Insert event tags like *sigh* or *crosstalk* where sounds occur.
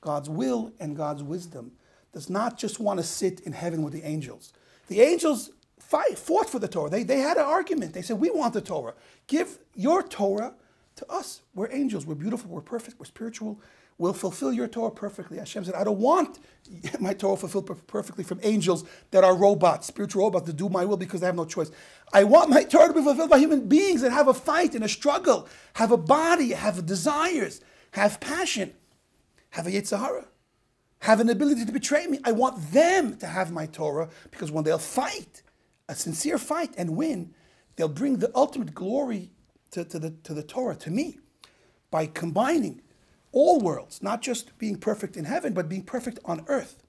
God's will and God's wisdom, does not just want to sit in heaven with the angels. The angels fight, fought for the Torah. They, they had an argument. They said, We want the Torah. Give your Torah to us. We're angels. We're beautiful. We're perfect. We're spiritual. We'll fulfill your Torah perfectly. Hashem said, I don't want *laughs* my Torah fulfilled perfectly from angels that are robots, spiritual robots to do my will because they have no choice. I want my Torah to be fulfilled by human beings that have a fight and a struggle, have a body, have desires, have passion, have a Yetzer Hara, have an ability to betray me. I want them to have my Torah because when they'll fight, a sincere fight and win, they'll bring the ultimate glory to, to, the, to the Torah, to me, by combining all worlds, not just being perfect in heaven, but being perfect on earth.